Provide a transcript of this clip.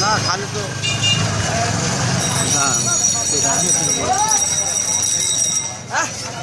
ना खाली तो हाँ।